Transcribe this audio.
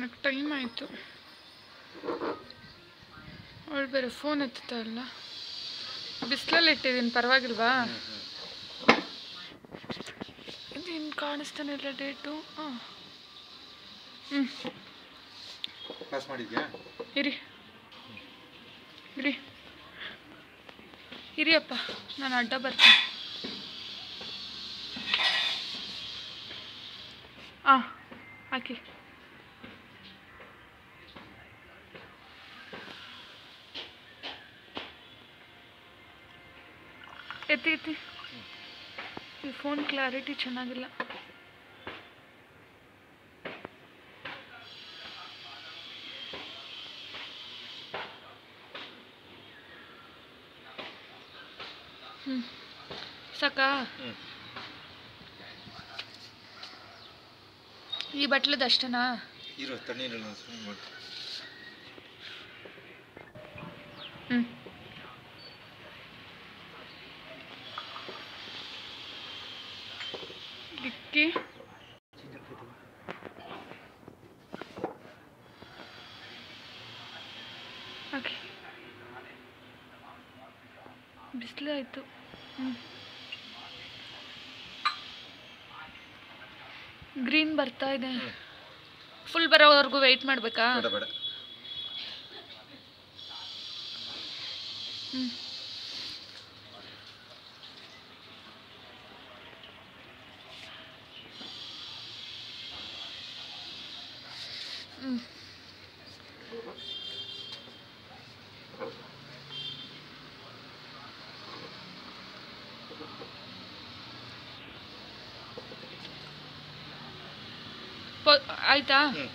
ನಾಲ್ಕು ಟೈಮ್ ಆಯಿತು. ಅವಳು ಬೇರೆ ಫೋನ್ ಎತ್ತುತ್ತಾ ಇಲ್ಲ. ಬಿಸಿಲಲ್ಲಿ ಇಟ್ಟಿದ್ದೀನಿ ಪರವಾಗಿಲ್ವಾ? ಇದೇನು ಕಾಣಿಸ್ತಾನೆ ಇಲ್ಲ ಡೇಟು? ಹಾಂ ಹ್ಞೂ ಇರಿ. ಇರಿ. ಇರಿಯಪ್ಪ ನಾನು ಅಡ್ಡ ಬರ್ತೀನಿ. ಹಾಂ ಹಾಕಿ. ಎತ್ತಿ ಎತ್ತಿ. ಈ ಫೋನ್ ಕ್ಲಾರಿಟಿ ಚೆನ್ನಾಗಿಲ್ಲ. ಹ್ಞೂ ಸಾಕಾ? ಈ ಬಟ್ಲದ ಅಷ್ಟೇನಾ? ಇರೋ ತಣ್ಣೀರಲ್ಲಿ ಹ್ಞೂ ಡಿಕ್ಕಿ ಓಕೆ ಬಿಸಿಲೇ ಆಯಿತು. ಹ್ಞೂ ಗ್ರೀನ್ ಬರ್ತಾ ಇದೆ. ಫುಲ್ ಬರೋವರೆಗೂ ವೆಯ್ಟ್ ಮಾಡಬೇಕಾ? ಬೇಡ ಬೇಡ ಹ್ಞೂ ಹ್ಞೂ ಆಯ್ತಾ ಹ್ಞೂ